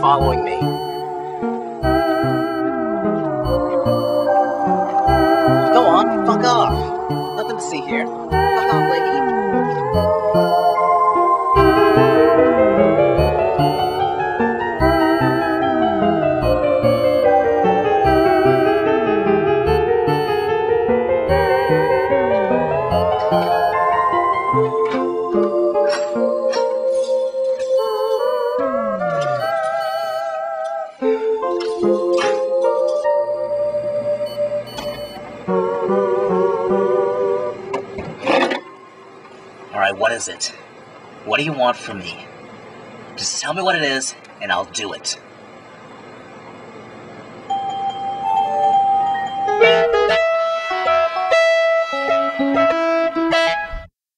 Following me. Go on, fuck off. Nothing to see here. Fuck off, lady. Alright, what is it? What do you want from me? Just tell me what it is, and I'll do it.